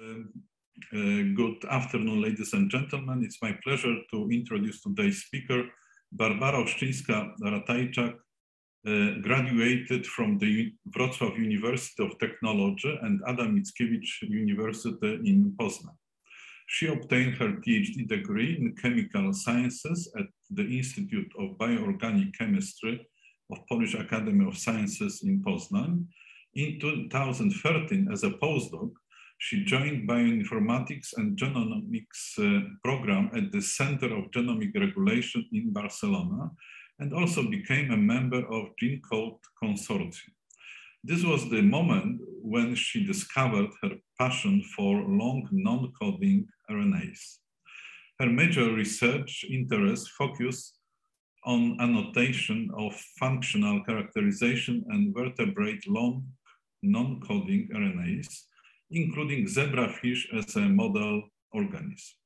Um, uh, good afternoon, ladies and gentlemen. It's my pleasure to introduce today's speaker, Barbara Uszczyńska-Ratajczak, uh, graduated from the Wrocław University of Technology and Adam Mickiewicz University in Poznań. She obtained her PhD degree in chemical sciences at the Institute of Bioorganic Chemistry of Polish Academy of Sciences in Poznań. In 2013, as a postdoc, she joined bioinformatics and genomics uh, program at the Center of Genomic Regulation in Barcelona and also became a member of GENCODE Consortium. This was the moment when she discovered her passion for long non-coding RNAs. Her major research interests focus on annotation of functional characterization and vertebrate long non-coding RNAs, including zebrafish as a model organism.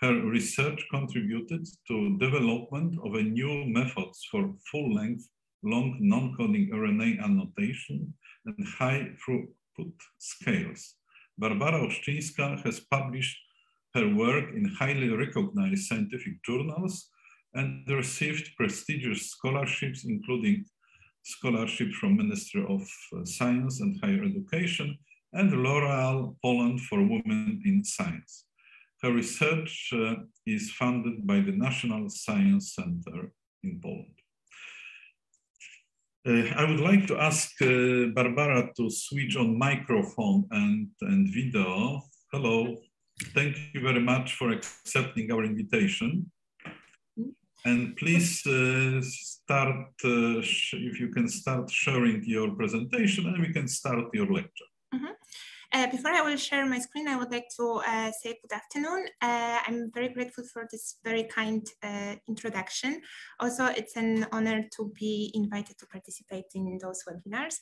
Her research contributed to development of a new methods for full-length long non-coding RNA annotation and high throughput scales. Barbara Uszczyńska has published her work in highly recognized scientific journals and received prestigious scholarships, including scholarship from Ministry of Science and Higher Education and L'Oreal Poland for Women in Science. Her research uh, is funded by the National Science Center in Poland. Uh, I would like to ask uh, Barbara to switch on microphone and, and video. Hello, thank you very much for accepting our invitation. And please uh, start, uh, if you can start sharing your presentation and we can start your lecture. Mm -hmm. Uh, before I will share my screen, I would like to uh, say good afternoon. Uh, I'm very grateful for this very kind uh, introduction. Also, it's an honor to be invited to participate in those webinars.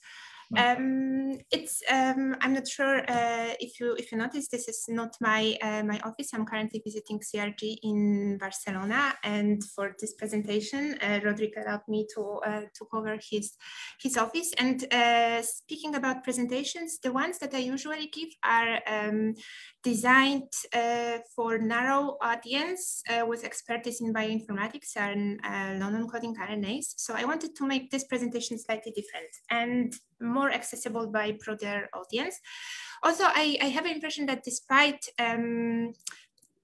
Um, it's um, I'm not sure uh, if you if you notice this is not my uh, my office. I'm currently visiting CRG in Barcelona, and for this presentation, uh, Rodrigo allowed me to uh, to cover his his office. And uh, speaking about presentations, the ones that I usually give are um, designed uh, for narrow audience with expertise in bioinformatics and non-encoding RNAs. So I wanted to make this presentation slightly different and more accessible by broader audience. Also, I, I have an impression that despite um,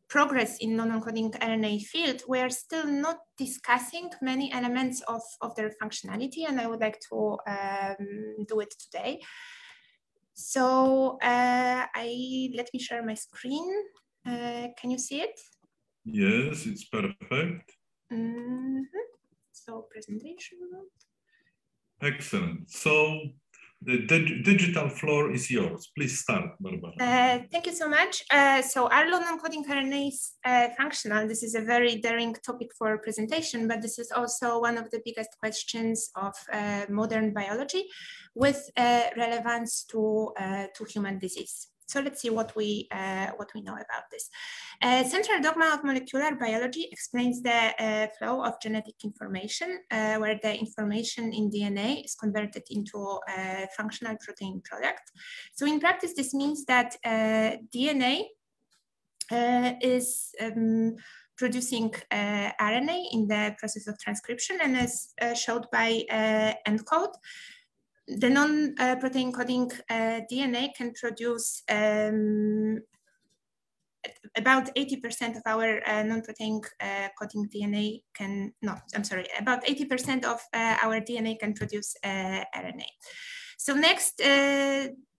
progress in non-encoding RNA field, we are still not discussing many elements of, of their functionality, and I would like to um, do it today. So uh, I let me share my screen. Uh, can you see it? Yes, it's perfect. Mm -hmm. So presentation. Excellent. So the dig digital floor is yours. Please start, Barbara. Uh, thank you so much. Uh, so are non-encoding RNAs uh, functional? This is a very daring topic for presentation, but this is also one of the biggest questions of uh, modern biology with uh, relevance to, uh, to human disease. So let's see what we, uh, what we know about this. Uh, central dogma of molecular biology explains the uh, flow of genetic information, uh, where the information in DNA is converted into a functional protein product. So in practice, this means that uh, DNA uh, is um, producing RNA in the process of transcription and as showed by ENCODE, the non-protein coding uh, DNA can produce um, about 80% of our uh, non-protein uh, coding DNA can, no, I'm sorry, about 80% of our DNA can produce RNA. So next,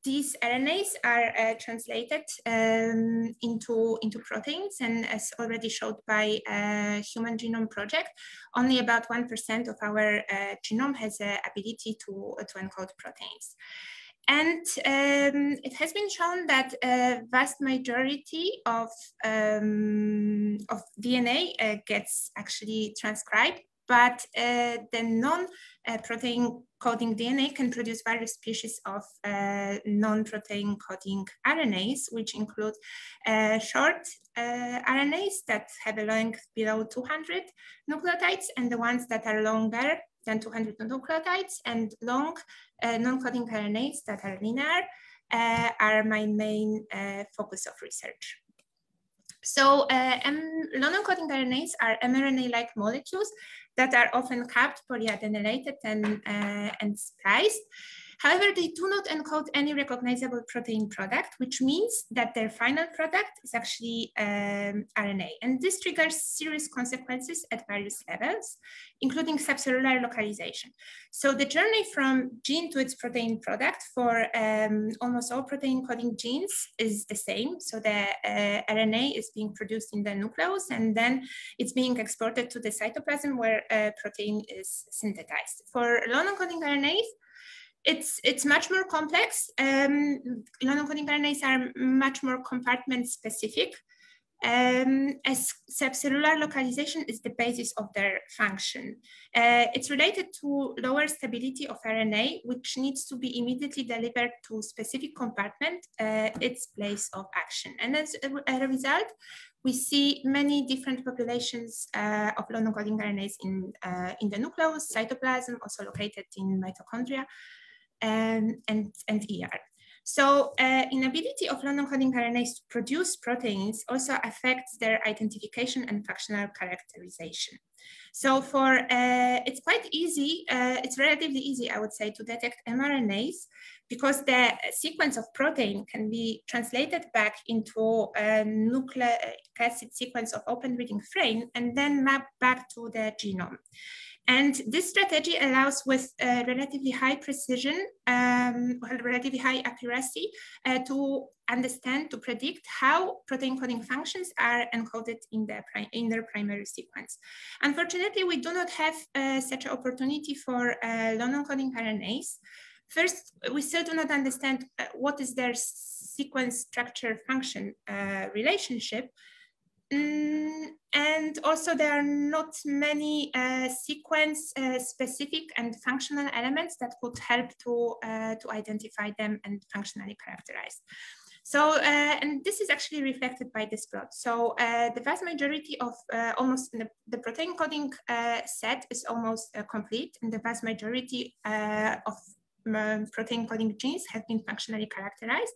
these RNAs are uh, translated um, into, into proteins and as already showed by uh, Human Genome Project, only about 1% of our uh, genome has the ability to, to encode proteins. And um, it has been shown that a vast majority of, um, of DNA uh, gets actually transcribed but uh, the non-protein coding DNA can produce various species of uh, non-protein coding RNAs, which include uh, short uh, RNAs that have a length below 200 nucleotides and the ones that are longer than 200 nucleotides and long uh, non-coding RNAs that are linear uh, are my main focus of research. So uh, long-non-coding RNAs are mRNA-like molecules that are often capped, polyadenylated, and, uh, and spliced. However, they do not encode any recognizable protein product, which means that their final product is actually um, RNA. And this triggers serious consequences at various levels, including subcellular localization. So the journey from gene to its protein product for um, almost all protein coding genes is the same. So the uh, RNA is being produced in the nucleus and then it's being exported to the cytoplasm where a protein is synthesized. For long-non-coding RNAs, it's it's much more complex. Um, non-coding RNAs are much more compartment specific, um, as subcellular localization is the basis of their function. Uh, it's related to lower stability of RNA, which needs to be immediately delivered to specific compartment, uh, its place of action. And as a, a result, we see many different populations uh, of long-coding RNAs in, uh, in the nucleus, cytoplasm, also located in mitochondria, and, and, and ER. So uh, inability of long coding RNAs to produce proteins also affects their identification and functional characterization. So for, uh, it's quite easy, uh, it's relatively easy, I would say, to detect mRNAs because the sequence of protein can be translated back into a nucleic acid sequence of open reading frame and then mapped back to the genome. And this strategy allows with uh, relatively high precision, um, relatively high accuracy uh, to understand, to predict how protein coding functions are encoded in, the in their primary sequence. Unfortunately, we do not have uh, such an opportunity for uh, long coding RNAs. First, we still do not understand uh, what is their sequence structure function relationship. Mm, and also there are not many uh, sequence uh, specific and functional elements that could help to, uh, to identify them and functionally characterize. So, uh, and this is actually reflected by this plot. So uh, the vast majority of uh, almost the, the, protein coding set is almost complete and the vast majority of um, protein coding genes have been functionally characterized.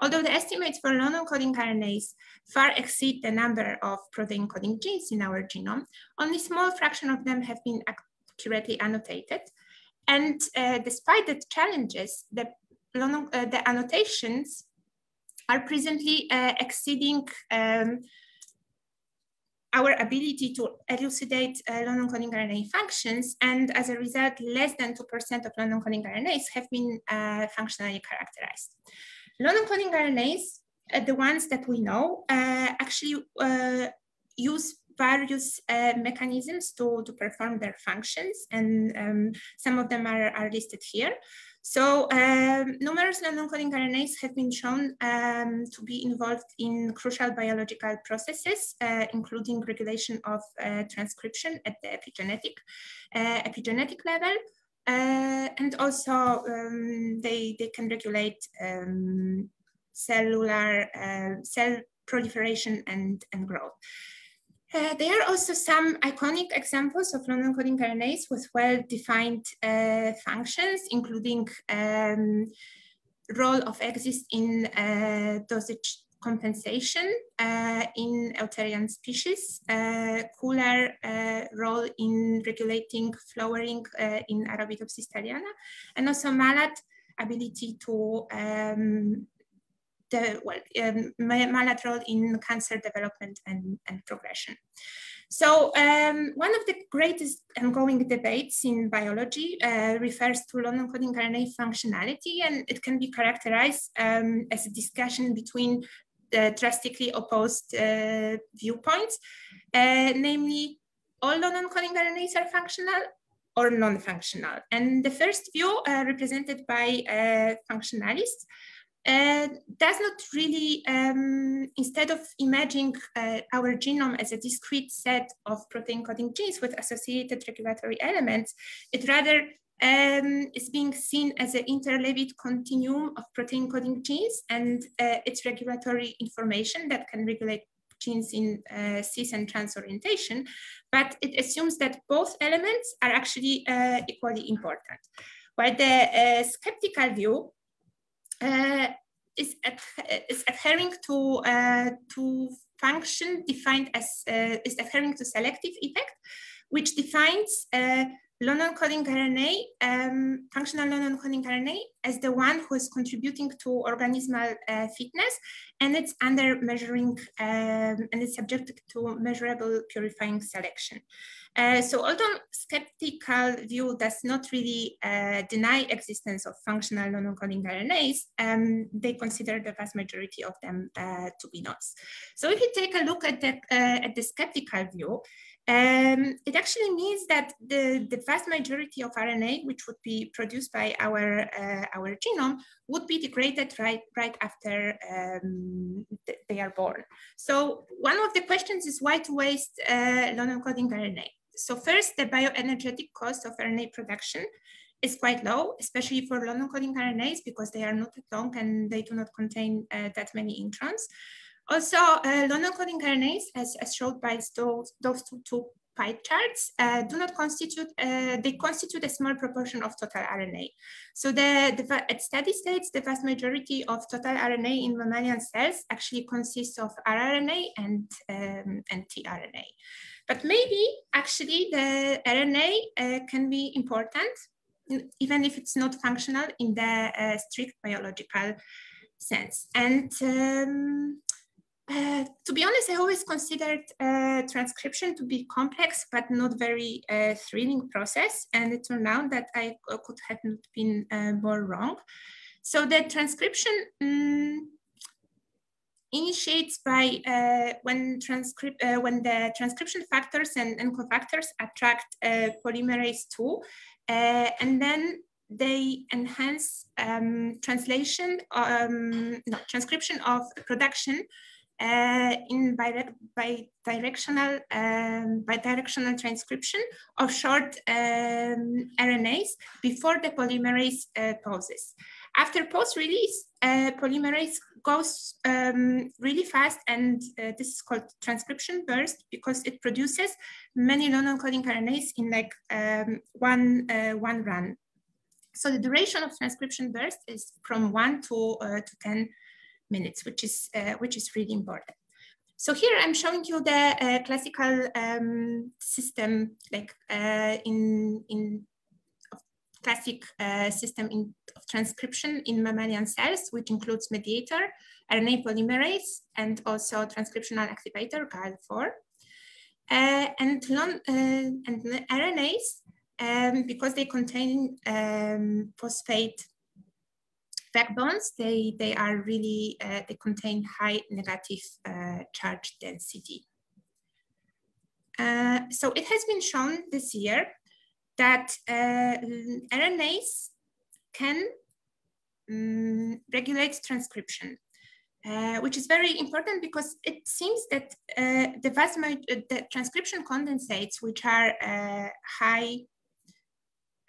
Although the estimates for non-coding RNAs far exceed the number of protein coding genes in our genome, only a small fraction of them have been accurately annotated. And uh, despite the challenges, the, uh, the annotations are presently uh, exceeding um, our ability to elucidate uh, non-coding RNA functions, and as a result, less than 2% of non-coding RNAs have been uh, functionally characterized. Non-coding RNAs, uh, the ones that we know, uh, actually uh, use various uh, mechanisms to, to perform their functions, and um, some of them are, are listed here. So um, numerous non-coding RNAs have been shown um, to be involved in crucial biological processes, uh, including regulation of uh, transcription at the epigenetic, uh, epigenetic level. Uh, and also um, they, they can regulate um, cellular uh, cell proliferation and, and growth. Uh, there are also some iconic examples of non-coding RNAs with well-defined uh, functions, including um, role of XIST in uh, dosage compensation uh, in Eutherian species, uh, COOLAIR role in regulating flowering in Arabidopsis thaliana, and also MALAT ability to um, the well, um, MALAT in cancer development and, and progression. So um, one of the greatest ongoing debates in biology uh, refers to long-coding RNA functionality, and it can be characterized um, as a discussion between the drastically opposed uh, viewpoints, uh, namely all non-coding RNAs are functional or non-functional. And the first view uh, represented by uh, functionalists uh, does not really, um, instead of imagining uh, our genome as a discrete set of protein coding genes with associated regulatory elements, it rather um, is being seen as an interleaved continuum of protein coding genes and uh, its regulatory information that can regulate genes in uh, cis and trans orientation, but it assumes that both elements are actually uh, equally important. While the uh, skeptical view is, ad is adhering to, uh, to function defined as, uh, is adhering to selective effect, which defines uh, non-coding RNA, um, functional non-coding RNA as the one who is contributing to organismal uh, fitness and it's under measuring um, and it's subjected to measurable purifying selection. Uh, so although skeptical view does not really uh, deny existence of functional non-coding RNAs, um, they consider the vast majority of them uh, to be not. So if you take a look at the, uh, at the skeptical view, um, it actually means that the, the vast majority of RNA, which would be produced by our, uh, our genome, would be degraded right, right after um, th they are born. So one of the questions is why to waste uh, non-encoding RNA? So first, the bioenergetic cost of RNA production is quite low, especially for non-coding RNAs because they are not long and they do not contain uh, that many introns. Also, uh, non-encoding RNAs, as, as showed by those, those two, two pie charts, uh, do not constitute, uh, they constitute a small proportion of total RNA. So the, the, at steady states, the vast majority of total RNA in mammalian cells actually consists of rRNA and, um, and tRNA. But maybe actually the RNA uh, can be important, even if it's not functional in the uh, strict biological sense. And um, uh, to be honest, I always considered uh, transcription to be complex, but not very uh, thrilling process. And it turned out that I could have not been uh, more wrong. So the transcription um, initiates by uh, when, transcript, when the transcription factors and, cofactors attract polymerase 2, and then they enhance um, translation, um, no, transcription of production uh, in bi bidirectional, um, bidirectional transcription of short um, RNAs before the polymerase uh, pauses. After pause release, uh, polymerase goes um, really fast and uh, this is called transcription burst because it produces many non-encoding RNAs in like um, one, uh, one run. So the duration of transcription burst is from one to, uh, to 10 minutes, which is, uh, which is really important. So here I'm showing you the uh, classical um, system, like uh, in, in classic uh, system in, of transcription in mammalian cells, which includes mediator, RNA polymerase, and also transcriptional activator, GAL4. Uh, and, uh, and RNAs, um, because they contain um, phosphate backbones, they, they are really, uh, they contain high negative uh, charge density. Uh, so it has been shown this year that uh, RNAs can um, regulate transcription. Uh, which is very important because it seems that uh, the vast the transcription condensates, which are high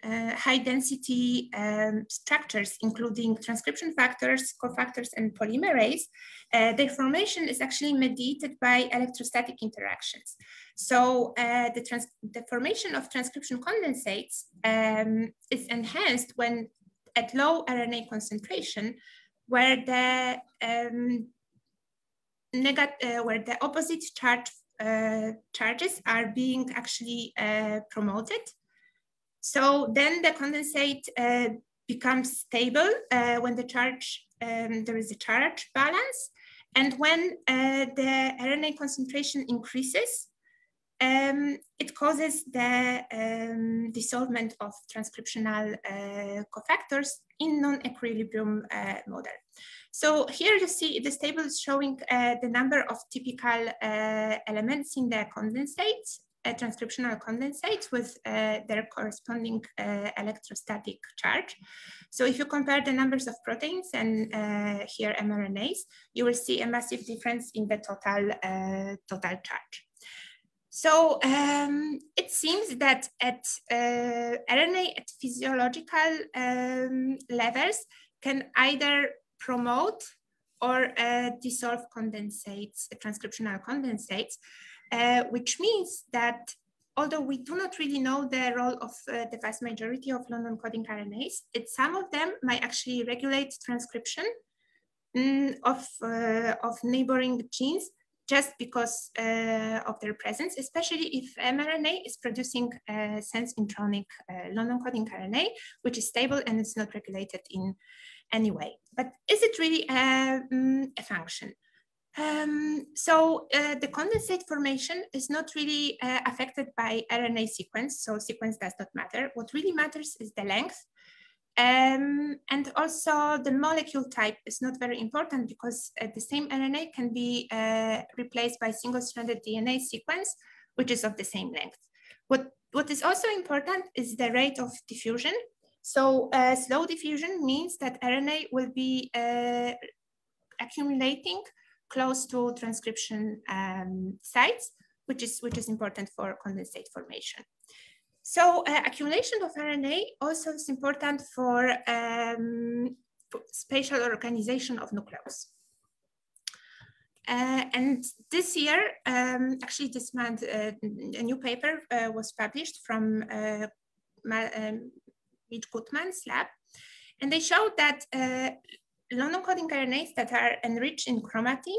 uh, high density um, structures, including transcription factors, cofactors, and polymerase, uh, their formation is actually mediated by electrostatic interactions. So uh, the, the, formation of transcription condensates um, is enhanced when at low RNA concentration, where the um, uh, where the opposite charge uh, charges are being actually uh, promoted so then the condensate uh, becomes stable uh, when the charge, um, there is a charge balance. And when uh, the RNA concentration increases, um, it causes the um, dissolvement of transcriptional uh, cofactors in non-equilibrium uh, model. So here you see this table is showing uh, the number of typical elements in the condensates transcriptional condensates with uh, their corresponding uh, electrostatic charge. So if you compare the numbers of proteins and uh, here mRNAs, you will see a massive difference in the total, total charge. So um, it seems that at uh, RNA at physiological um, levels can either promote or uh, dissolve condensates, transcriptional condensates, uh, which means that although we do not really know the role of uh, the vast majority of non-encoding RNAs, it, some of them might actually regulate transcription, mm, of, uh, of neighboring genes just because uh, of their presence, especially if mRNA is producing sense intronic uh, non-encoding RNA, which is stable and it's not regulated in any way. But is it really a, um, a function? Um, so uh, the condensate formation is not really uh, affected by RNA sequence, so sequence does not matter. What really matters is the length um, and also the molecule type is not very important because uh, the same RNA can be uh, replaced by single-stranded DNA sequence, which is of the same length. What, what is also important is the rate of diffusion. So uh, slow diffusion means that RNA will be uh, accumulating close to transcription um, sites, which is, which is important for condensate formation. So uh, accumulation of RNA also is important for um, spatial organization of nucleus. Uh, and this year, um, actually this month, uh, a new paper uh, was published from uh, um, Mitch Guttman's lab. And they showed that uh, non-encoding RNAs that are enriched in chromatin,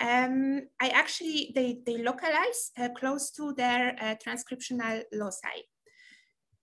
um, I actually, they, they localize close to their transcriptional loci.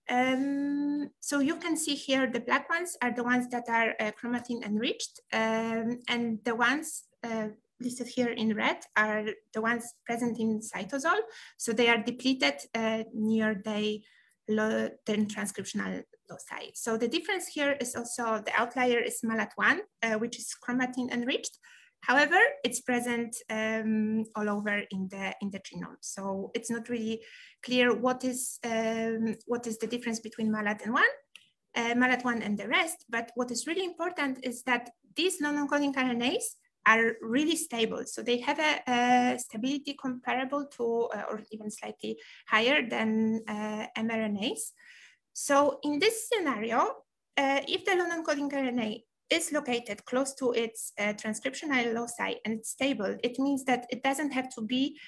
Um, so you can see here the black ones are the ones that are uh, chromatin enriched um, and the ones uh, listed here in red are the ones present in cytosol. So they are depleted uh, near the, the transcriptional loci. So the difference here is also the outlier is MALAT1, uh, which is chromatin enriched. However, it's present um, all over in the in the genome, so it's not really clear what is um, what is the difference between MALAT and one, uh, MALAT one and the rest. But what is really important is that these non-encoding RNAs are really stable, so they have a, a stability comparable to uh, or even slightly higher than uh, mRNAs. So in this scenario, uh, if the non-encoding RNA is located close to its uh, transcriptional loci and it's stable, it means that it doesn't have to be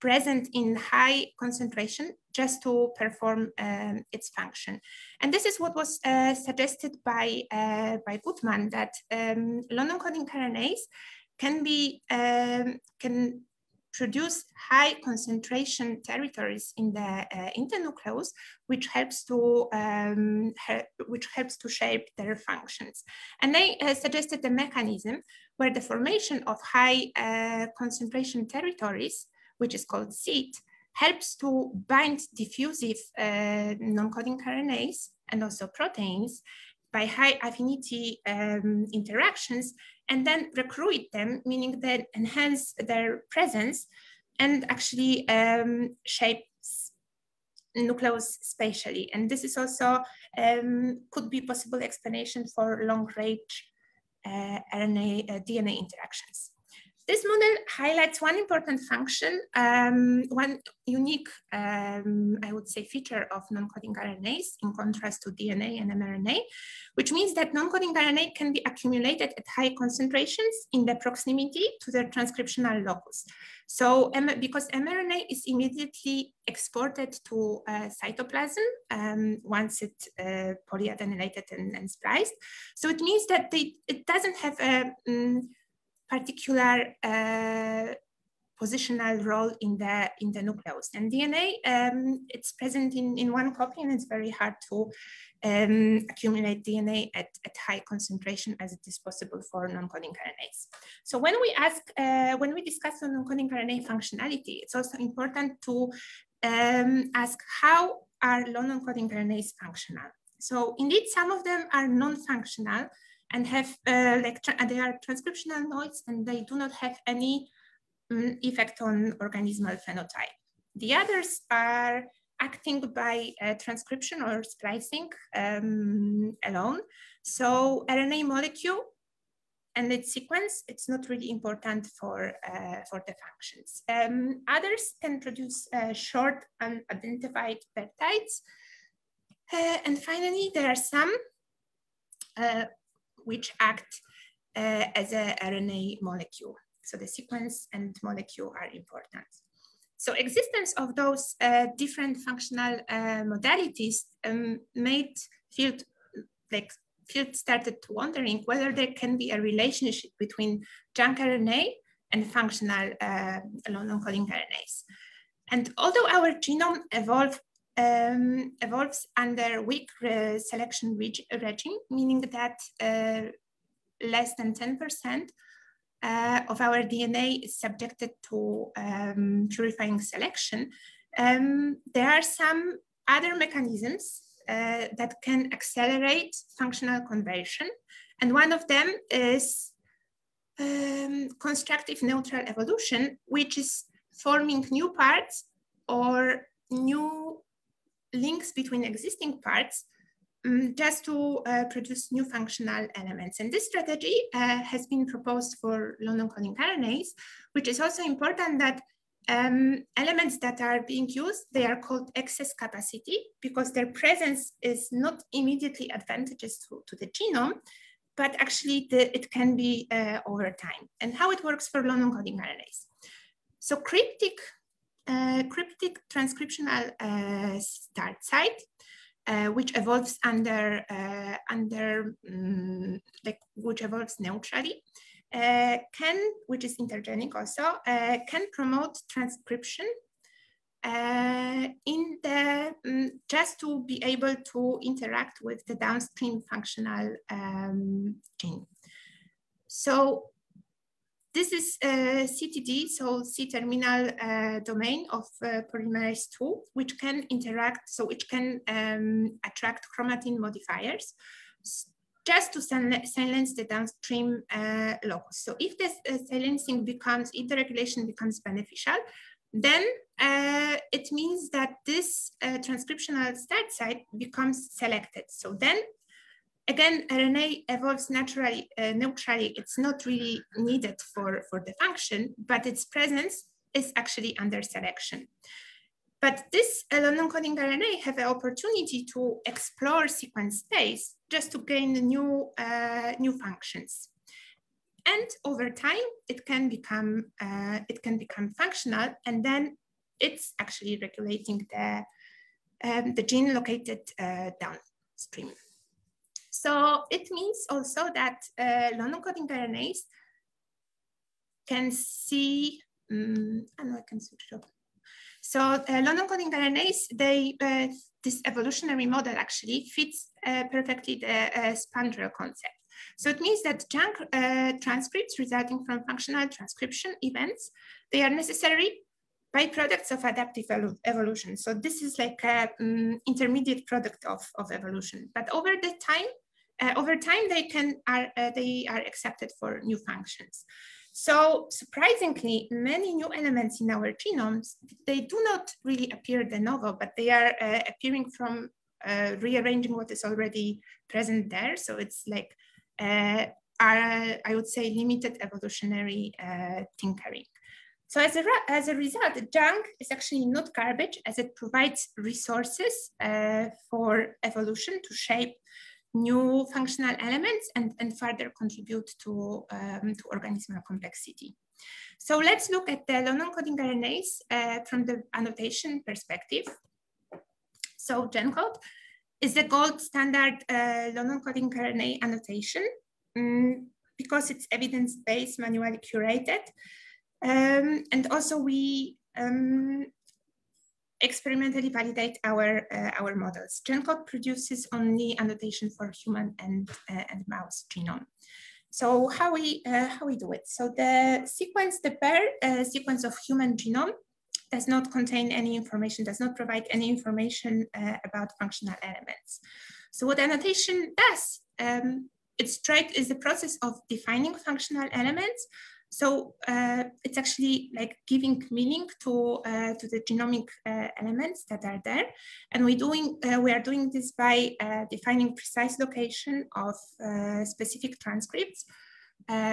present in high concentration just to perform um, its function. And this is what was uh, suggested by, uh, by Guttman that um, non-encoding RNAs can be, um, can produce high concentration territories in the uh, internucleus, which helps to um, which helps to shape their functions. And they uh, suggested a mechanism where the formation of high uh, concentration territories, which is called seat, helps to bind diffusive uh, non-coding RNAs and also proteins by high affinity um, interactions and then recruit them, meaning that enhance their presence and actually um, shapes nucleus spatially. And this is also um, could be possible explanation for long range uh, RNA uh, DNA interactions. This model highlights one important function, um, one unique, um, I would say, feature of non-coding RNAs in contrast to DNA and mRNA, which means that non-coding RNA can be accumulated at high concentrations in the proximity to their transcriptional locus. So because mRNA is immediately exported to uh, cytoplasm um, once it's uh, polyadenylated and, and, spliced. So it means that they, it doesn't have a um, particular uh, positional role in the in the nucleus. And DNA, um, it's present in, in one copy and it's very hard to um, accumulate DNA at, at high concentration as it is possible for non-coding RNAs. So when we ask, uh, when we discuss non-coding RNA functionality, it's also important to um, ask how are non-coding RNAs functional? So indeed, some of them are non-functional, and have uh, like they are transcriptional nodes and they do not have any um, effect on organismal phenotype. The others are acting by uh, transcription or splicing um, alone. So RNA molecule and its sequence, it's not really important for, uh, for the functions. Um, others can produce uh, short unidentified peptides. Uh, and finally, there are some uh, which act uh, as a RNA molecule. So the sequence and molecule are important. So existence of those uh, different functional uh, modalities um, made field like field started to wondering whether there can be a relationship between junk RNA and functional uh, non-coding RNAs. And although our genome evolved, um, evolves under weak uh, selection reg regime, meaning that uh, less than 10% uh, of our DNA is subjected to um, purifying selection, um, there are some other mechanisms uh, that can accelerate functional conversion. And one of them is um, constructive neutral evolution, which is forming new parts or new links between existing parts um, just to uh, produce new functional elements. And this strategy uh, has been proposed for non-coding RNAs, which is also important that um, elements that are being used, they are called excess capacity because their presence is not immediately advantageous to, to the genome, but actually the, it can be uh, over time. And how it works for non-coding RNAs. So cryptic, uh, cryptic transcriptional uh, start site, uh, which evolves under, uh, under um, like, which evolves neutrally, can, which is intergenic also, can promote transcription uh, in the, um, just to be able to interact with the downstream functional um, gene. So this is uh, CTD, so C-terminal uh, domain of uh, polymerase II, which can interact, so which can um, attract chromatin modifiers just to silence the downstream uh, locus. So if this uh, silencing becomes, if the regulation becomes beneficial, then uh, it means that this uh, transcriptional start site becomes selected. So then again, RNA evolves naturally, uh, neutrally. It's not really needed for, for the function, but its presence is actually under selection. But this non-coding RNA have an opportunity to explore sequence space just to gain new, uh, new functions. And over time, it can become uh, it can become functional, and then it's actually regulating the um, the gene located uh, downstream. So it means also that uh, non-coding RNAs can see. Um, I know I can switch it up. So uh, long non-coding RNAs, they, uh, this evolutionary model actually fits uh, perfectly the uh, spandrel concept. So it means that junk uh, transcripts resulting from functional transcription events, they are necessary byproducts of adaptive evolution. So this is like an um, intermediate product of, of evolution. But over the time, uh, over time, they can are uh, they are accepted for new functions. So surprisingly, many new elements in our genomes, they do not really appear de novo, but they are uh, appearing from uh, rearranging what is already present there. So it's like, uh, are, I would say, limited evolutionary uh, tinkering. So as a, as a result, junk is actually not garbage as it provides resources uh, for evolution to shape new functional elements and, and further contribute to, um, to organismal complexity. So let's look at the non-coding RNAs uh, from the annotation perspective. So GENCODE is the gold standard uh, non-coding RNA annotation um, because it's evidence-based, manually curated. Um, and also we um, experimentally validate our, uh, our models. GENCODE produces only annotation for human and, uh, and mouse genome. So how we, uh, how we do it? So the sequence, the bare uh, sequence of human genome does not contain any information, does not provide any information uh, about functional elements. So what annotation does, um, it's tried is the process of defining functional elements so uh, it's actually like giving meaning to uh, to the genomic uh, elements that are there, and we doing uh, we are doing this by uh, defining precise location of uh, specific transcripts,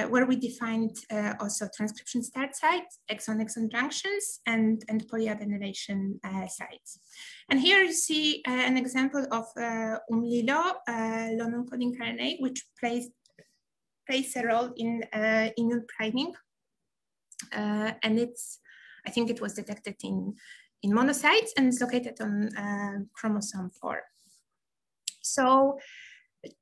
where we defined also transcription start sites, exon-exon junctions, and and polyadenylation sites. And here you see an example of uh, umlilo, long non-coding RNA, which plays plays a role in uh, immune priming. Uh, and it's, I think it was detected in, in monocytes and it's located on uh, chromosome 4. So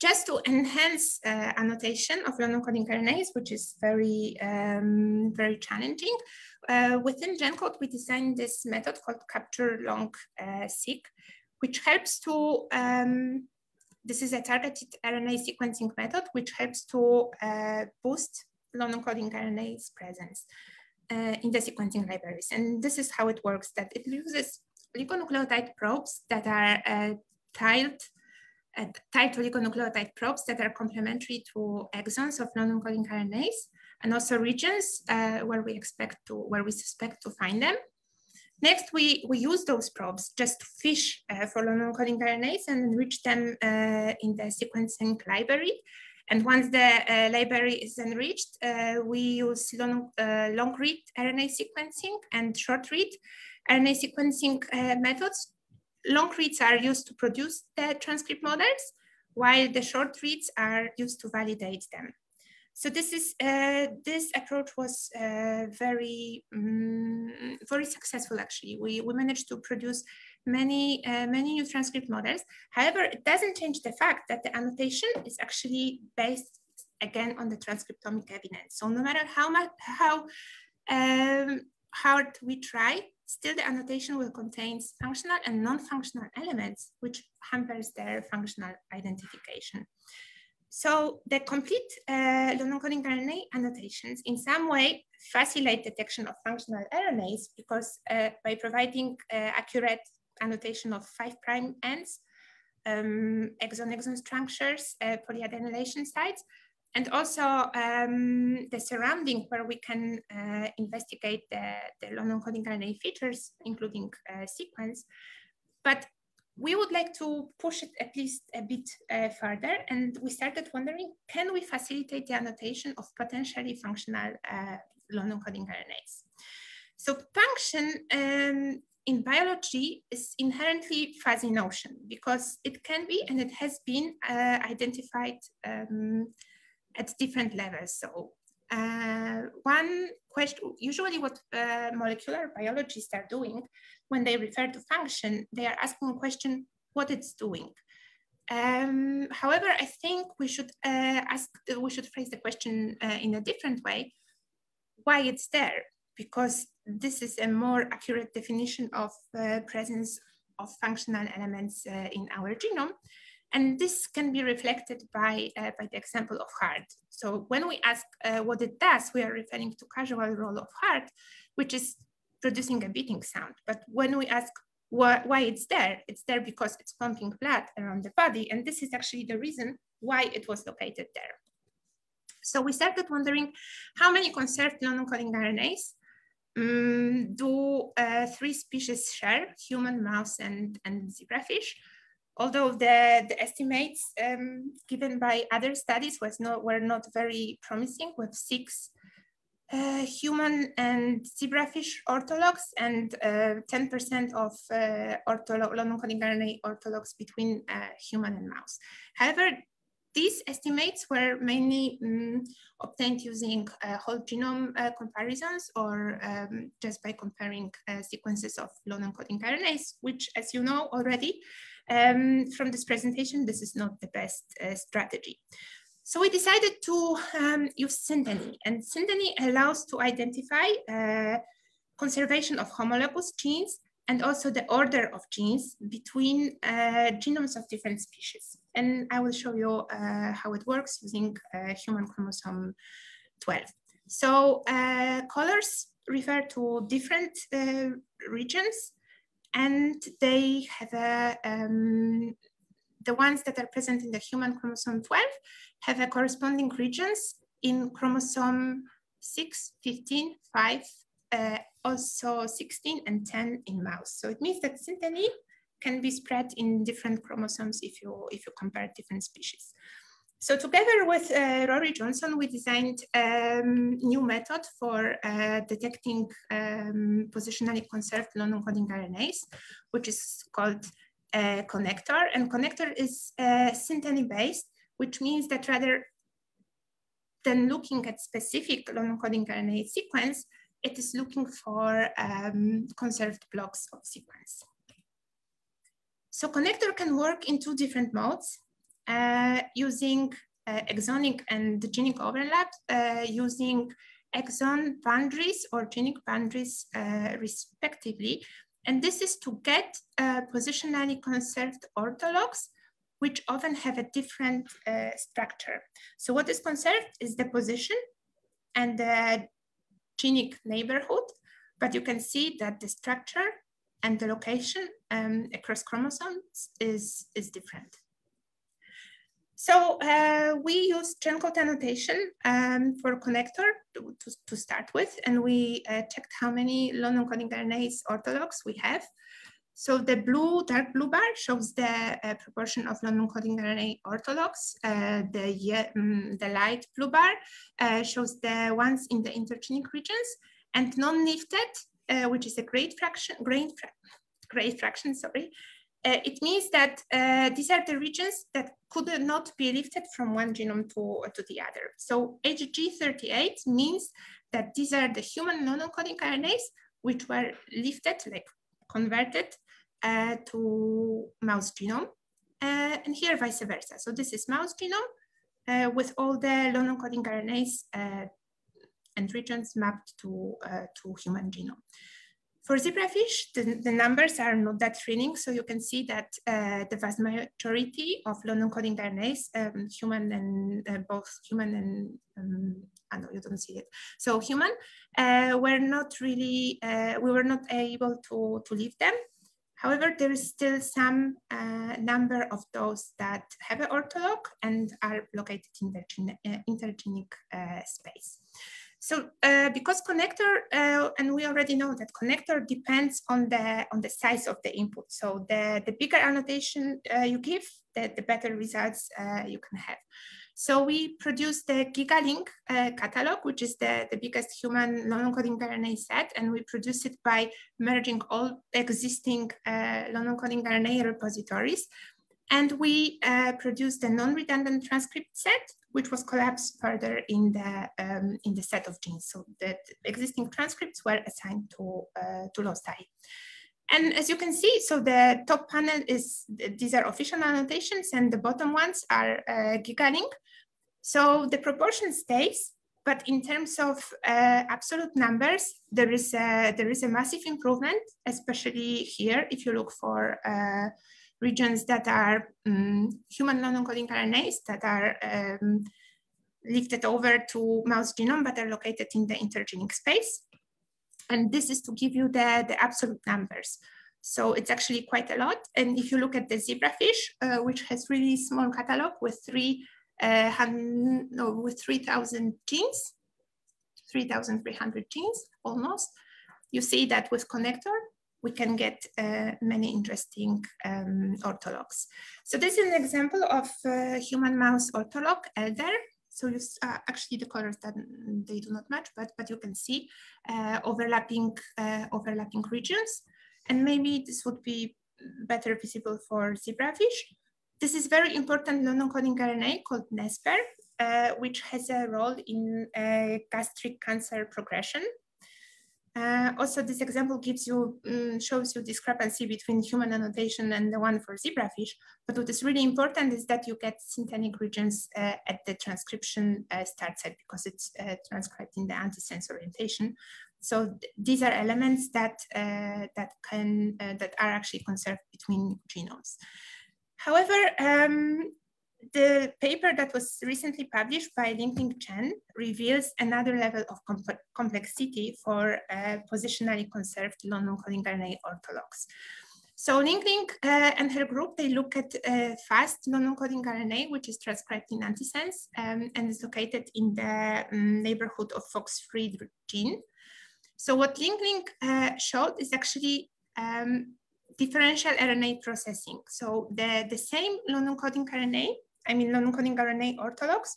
just to enhance uh, annotation of long-coding RNAs, which is very, um, very challenging, uh, within GENCODE, we designed this method called capture long uh, seq, which helps to, um, this is a targeted RNA sequencing method, which helps to uh, boost non-encoding RNA's presence uh, in the sequencing libraries. And this is how it works, that it uses oligonucleotide probes that are uh, tiled uh, oligonucleotide probes that are complementary to exons of non-encoding RNAs and also regions uh, where we expect to, where we suspect to find them. Next, we, we use those probes just to fish uh, for non-encoding RNAs and enrich them uh, in the sequencing library. And once the uh, library is enriched, uh, we use long, long read RNA sequencing and short read RNA sequencing methods long reads are used to produce the transcript models, while the short reads are used to validate them. So this is uh, this approach was uh, very um, very successful. Actually, we we managed to produce many uh, many new transcript models. However, it doesn't change the fact that the annotation is actually based again on the transcriptomic evidence. So no matter how much how um, hard we try, Still, the annotation will contain functional and non-functional elements, which hampers their functional identification. So the complete uh, non-coding RNA annotations in some way facilitate detection of functional RNAs because uh, by providing uh, accurate annotation of five prime ends, um, exon-exon structures, uh, polyadenylation sites, and also um, the surrounding where we can uh, investigate the, the non-coding RNA features, including uh, sequence. But we would like to push it at least a bit uh, further. And we started wondering, can we facilitate the annotation of potentially functional uh, non-encoding RNAs? So function um, in biology is inherently fuzzy notion because it can be and it has been uh, identified um, at different levels. So uh, one question, usually what uh, molecular biologists are doing when they refer to function, they are asking a question, what it's doing. Um, however, I think we should uh, ask, we should phrase the question uh, in a different way, why it's there, because this is a more accurate definition of uh, presence of functional elements uh, in our genome. And this can be reflected by, uh, by the example of heart. So when we ask uh, what it does, we are referring to casual role of heart, which is producing a beating sound. But when we ask wh why it's there, it's there because it's pumping blood around the body. And this is actually the reason why it was located there. So we started wondering how many conserved non-encoding RNAs um, do uh, three species share, human, mouse, and, and zebrafish although the, the estimates um, given by other studies was not, were not very promising with six uh, human and zebrafish orthologs and 10% uh, of uh, non-coding RNA orthologs between uh, human and mouse. However, these estimates were mainly um, obtained using uh, whole genome uh, comparisons or um, just by comparing sequences of non-encoding RNAs, which as you know already, um, from this presentation, this is not the best uh, strategy. So we decided to um, use synteny and synteny allows to identify uh, conservation of homologous genes and also the order of genes between uh, genomes of different species. And I will show you uh, how it works using uh, human chromosome 12. So uh, colors refer to different regions and they have a, um, the ones that are present in the human chromosome 12 have a corresponding regions in chromosome 6, 15, 5, uh, also 16 and 10 in mouse. So it means that synteny can be spread in different chromosomes if you, if you compare different species. So together with uh, Rory Johnson, we designed a um, new method for uh, detecting um, positionally conserved non-encoding RNAs, which is called uh, connector. And connector is uh, synteny-based, which means that rather than looking at specific non-encoding RNA sequence, it is looking for um, conserved blocks of sequence. So connector can work in two different modes. Uh, using uh, exonic and genic overlap, uh, using exon boundaries or genic boundaries uh, respectively. And this is to get positionally conserved orthologs which often have a different uh, structure. So what is conserved is the position and the genic neighborhood, but you can see that the structure and the location um, across chromosomes is, is different. So uh, we use GENCODE annotation um, for connector to, to, to, start with, and we uh, checked how many long non-coding RNAs orthologs we have. So the blue, dark blue bar shows the uh, proportion of non-coding RNA orthologs. Uh, the, um, the light blue bar uh, shows the ones in the intergenic regions and non-lifted, uh, which is a great fraction, great, fra great fraction, sorry. Uh, it means that uh, these are the regions that could not be lifted from one genome to, to the other. So HG38 means that these are the human non-encoding RNAs which were lifted, like converted uh, to mouse genome, uh, and here vice versa. So this is mouse genome uh, with all the non-encoding RNAs and regions mapped to, to human genome. For zebrafish, the, the, numbers are not that thrilling. So you can see that uh, the vast majority of long encoding RNAs, um, human and uh, both human and, um, I know you don't see it. So human, uh, were not really, we were not able to, to leave them. However, there is still some uh, number of those that have an ortholog and are located in the uh, intergenic uh, space. So uh, because connector, uh, and we already know that connector depends on the on the size of the input. So the, the bigger annotation uh, you give, the, the better results you can have. So we produced the GigaLink uh, catalog, which is the, the biggest human non-encoding RNA set, and we produce it by merging all existing uh, non-encoding RNA repositories. And we uh, produced a non-redundant transcript set, which was collapsed further in the, um, in the set of genes. So the existing transcripts were assigned to, uh, to loci. And as you can see, so the top panel is, these are official annotations and the bottom ones are uh, GigaLink. So the proportion stays, but in terms of uh, absolute numbers, there is, a, there is a massive improvement, especially here, if you look for uh, regions that are um, human non-encoding RNAs that are um, lifted over to mouse genome, but are located in the intergenic space. And this is to give you the, the absolute numbers. So it's actually quite a lot. And if you look at the zebrafish, uh, which has really small catalog with three, uh, no, with 3,000 genes, 3,300 genes almost, you see that with connector, we can get uh, many interesting um, orthologs. So this is an example of uh, human mouse ortholog, ELDER, so you uh, actually the colors that they do not match, but but you can see uh, overlapping uh, overlapping regions, and maybe this would be better visible for zebrafish. This is very important non-encoding RNA called NESPER, uh, which has a role in gastric cancer progression. Uh, also, this example gives you, um, shows you discrepancy between human annotation and the one for zebrafish. But what is really important is that you get syntenic regions uh, at the transcription uh, start site because it's uh, transcribed in the antisense orientation. So th these are elements that uh, that can uh, that are actually conserved between genomes. However, um, the paper that was recently published by Ling-Ling Chen reveals another level of complexity for uh, positionally conserved non-encoding RNA orthologs. So Ling-Ling uh, and her group, they look at uh, fast non-encoding RNA, which is transcribed in antisense um, and is located in the um, neighborhood of FOX3 gene. So what Ling-Ling uh, showed is actually um, differential RNA processing. So the, the same non-encoding RNA I mean, non-coding RNA orthologs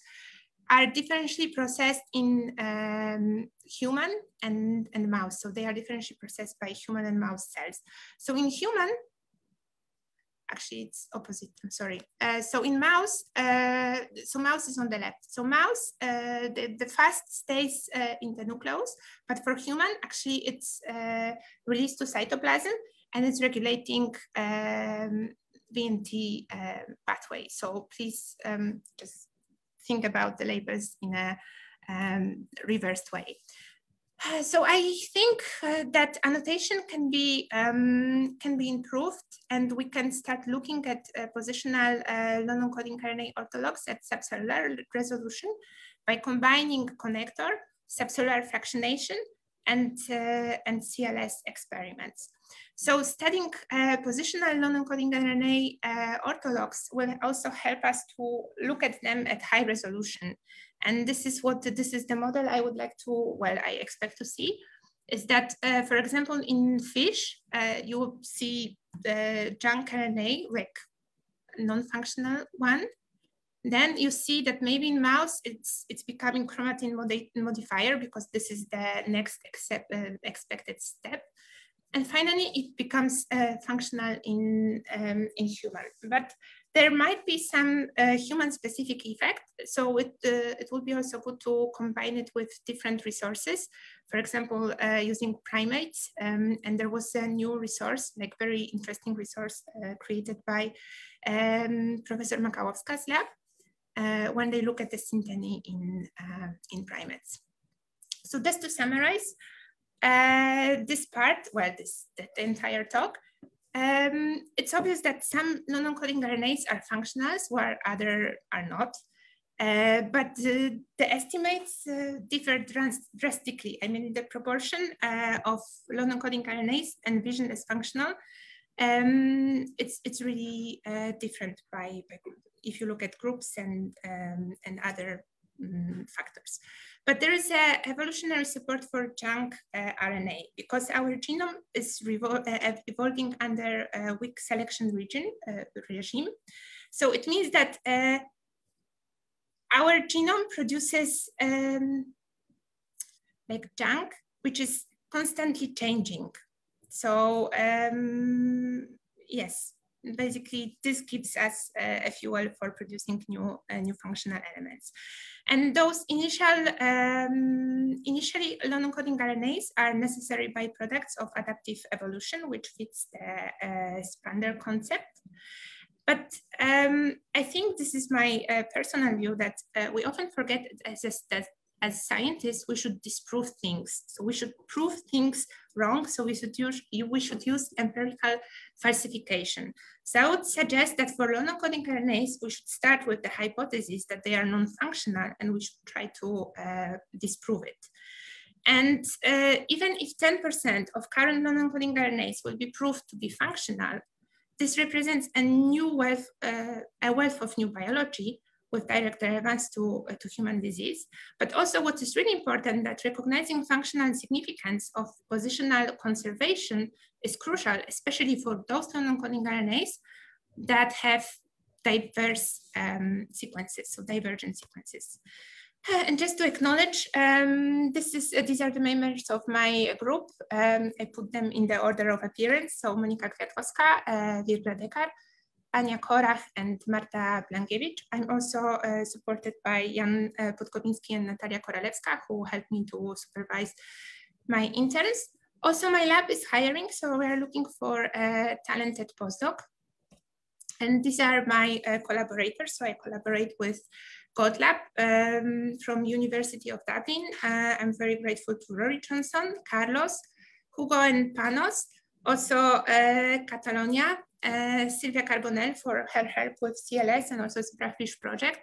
are differentially processed in um, human and, and mouse. So they are differentially processed by human and mouse cells. So in human, actually it's opposite, I'm sorry. Uh, so in mouse, uh, so mouse is on the left. So mouse, uh, the, the fast stays uh, in the nucleus, but for human, actually it's uh, released to cytoplasm and it's regulating um, WNT uh, pathway. So please um, just think about the labels in a um, reversed way. Uh, so I think uh, that annotation can be um, can be improved, and we can start looking at uh, positional uh, non-encoding RNA orthologs at subcellular resolution by combining connector, subcellular fractionation, and uh, and CLS experiments. So studying uh, positional non-encoding RNA orthologs will also help us to look at them at high resolution and this is what, this is the model I would like to, well, I expect to see, is that, uh, for example, in fish, uh, you see the junk RNA, like non-functional one. Then you see that maybe in mouse, it's, it's becoming chromatin modi modifier because this is the next accept, uh, expected step. And finally, it becomes uh, functional in, um, in human. But there might be some uh, human-specific effect, so it, uh, it would be also good to combine it with different resources. For example, uh, using primates, um, and there was a new resource, like very interesting resource uh, created by um, Professor Makałowska's lab, when they look at the synteny in, uh, in primates. So just to summarize, this part, well, this the entire talk, um, it's obvious that some non-encoding RNAs are functional, while other are not. Uh, but the estimates uh, differ drastically. I mean, the proportion uh, of non-encoding RNAs envisioned as functional, um, it's, it's really uh, different by, by, if you look at groups and, um, and other um, factors. But there is a evolutionary support for junk uh, RNA because our genome is uh, evolving under a weak selection region, uh, regime. So it means that uh, our genome produces um, like junk, which is constantly changing. So um, yes, basically this gives us uh, a fuel for producing new uh, new functional elements. And those initial um, initially non-encoding RNAs are necessary byproducts of adaptive evolution, which fits the uh, spandrel concept. But um, I think this is my uh, personal view that uh, we often forget that as scientists, we should disprove things. So we should prove things wrong. So we should use, we should use empirical falsification. So I would suggest that for non-coding RNAs, we should start with the hypothesis that they are non-functional and we should try to uh, disprove it. And uh, even if 10% of current non-encoding RNAs will be proved to be functional, this represents a new wealth, uh, a wealth of new biology with direct relevance to, uh, to human disease. But also what is really important that recognizing functional significance of positional conservation is crucial, especially for those non-coding RNAs that have diverse um, sequences, so divergent sequences. Uh, and just to acknowledge, um, this is uh, these are the members of my group. Um, I put them in the order of appearance. So Monika Kwiatkowska, uh, Wirga Dekar, Ania Korach and Marta Blankiewicz. I'm also uh, supported by Jan uh, Podkowinski and Natalia Koralewska, who helped me to supervise my interns. Also, my lab is hiring, so we are looking for a talented postdoc. And these are my uh, collaborators. So I collaborate with GODLab um, from University of Dublin. Uh, I'm very grateful to Rory Johnson, Carlos, Hugo and Panos, also uh, Catalonia, uh, Silvia Carbonell for her help with CLS and also Zebrafish project,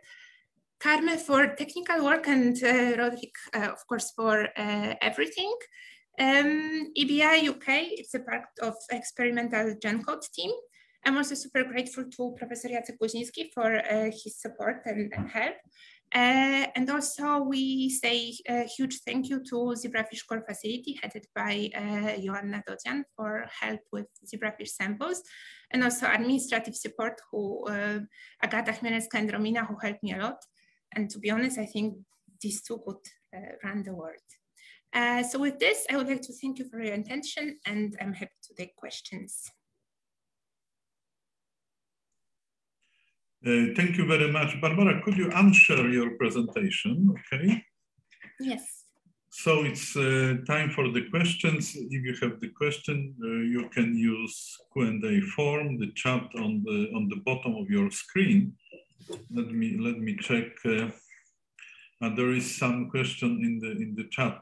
Carme for technical work and uh, Roderick, uh, of course, for everything. Um, EBI UK, it's a part of experimental GENCODE team. I'm also super grateful to Professor Jacek Kuźnicki for his support and, and help. Uh, and also we say a huge thank you to Zebrafish Core Facility headed by uh, Joanna Dodian for help with Zebrafish samples and also administrative support who uh, Agata Chmielewska and Romina who helped me a lot. And to be honest, I think these two could uh, run the world. Uh, so with this, I would like to thank you for your attention and I'm happy to take questions. Uh, thank you very much. Barbara, could you unshare your presentation, okay? Yes. So it's uh, time for the questions. If you have the question, uh, you can use Q&A form, the chat on the on the bottom of your screen. Let me let me check. Uh, there is some question in the in the chat,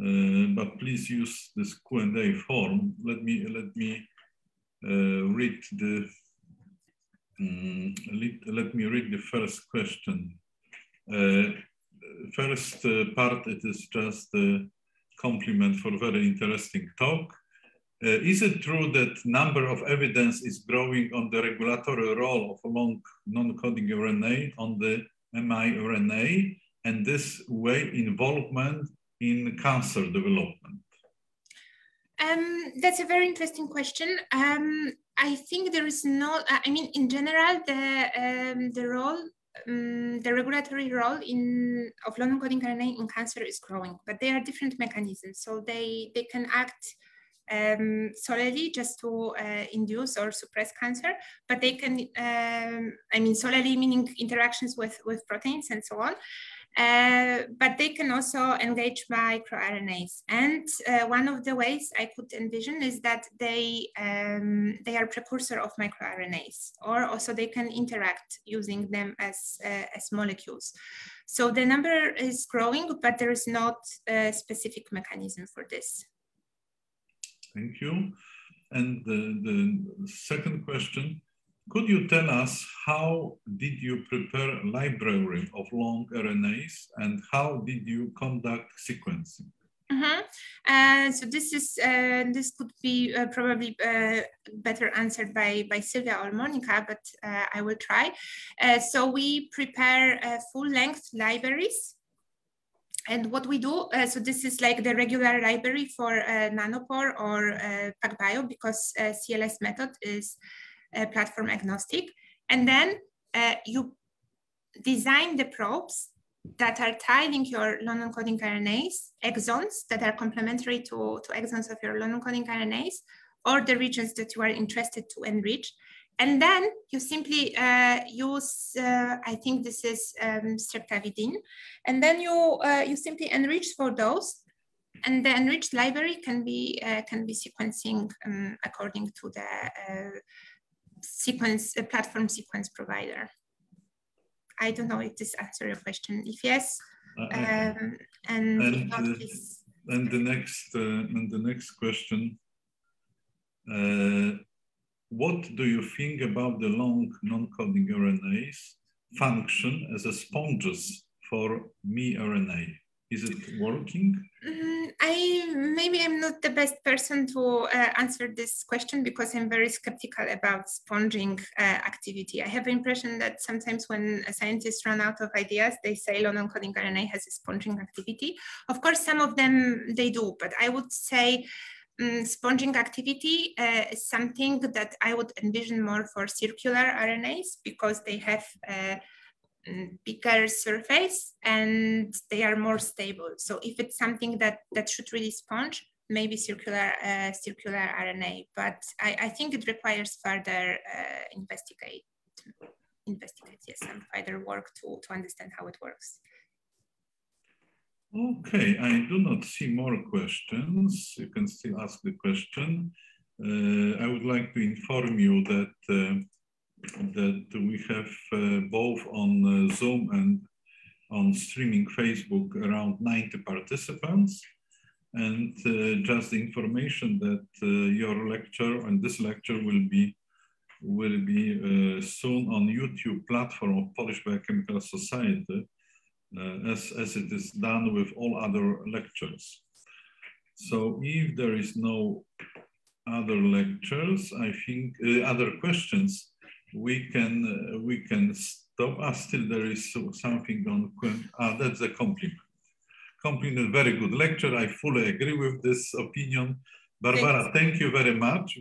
uh, but please use this Q&A form. Let me let me uh, read the. Um, let, let me read the first question. Uh, first uh, part, it is just a compliment for a very interesting talk. Uh, is it true that number of evidence is growing on the regulatory role of long non-coding RNA on the miRNA and this way involvement in cancer development? Um, that's a very interesting question. Um, I think there is no, I mean, in general, the, um, the role um, the regulatory role in of long encoding RNA in cancer is growing, but there are different mechanisms. So they, they can act um, solely just to uh, induce or suppress cancer, but they can, um, I mean, solely meaning interactions with, with proteins and so on. Uh, but they can also engage microRNAs. And uh, one of the ways I could envision is that they, um, they are precursor of microRNAs, or also they can interact using them as, uh, as molecules. So the number is growing, but there is not a specific mechanism for this. Thank you. And the, the second question, could you tell us how did you prepare library of long RNAs and how did you conduct sequencing? Mm -hmm. uh, so this is uh, this could be uh, probably uh, better answered by by Silvia or Monika, but uh, I will try. Uh, so we prepare full length libraries. And what we do, so this is like the regular library for Nanopore or PacBio because CLS method is uh, platform agnostic. And then uh, you design the probes that are tiling your long encoding RNAs, exons that are complementary to, to exons of your long encoding RNAs, or the regions that you are interested to enrich. And then you simply uh, use, uh, I think this is um, streptavidin, and then you, uh, you simply enrich for those and the enriched library can be uh, can be sequencing um, according to the uh, sequence, a platform sequence provider. I don't know if this answers your question. If yes, uh, um, and, and, not, and, the next uh, and the next question. Uh, what do you think about the long non-coding RNAs function as a sponges for miRNA? Is it working? Mm, I maybe I'm not the best person to uh, answer this question because I'm very skeptical about sponging uh, activity. I have the impression that sometimes when scientists run out of ideas, they say long non-coding RNA has a sponging activity. Of course, some of them they do, but I would say um, sponging activity uh, is something that I would envision more for circular RNAs because they have uh, bigger surface and they are more stable. So if it's something that, that should really sponge, maybe circular uh, circular RNA, but I, I think it requires further uh, investigate, investigate, yes, and further work to, to understand how it works. Okay, I do not see more questions. You can still ask the question. Uh, I would like to inform you that uh, that we have uh, both on uh, Zoom and on streaming Facebook around 90 participants. And uh, just the information that your lecture and this lecture will be will be uh, soon on YouTube platform of Polish Biochemical Society, uh, as, as it is done with all other lectures. So if there is no other lectures, I think uh, other questions, we can uh, we can stop. Ah, still there is something on. Ah, that's a compliment. Compliment, very good lecture. I fully agree with this opinion. Barbara, thank you very much.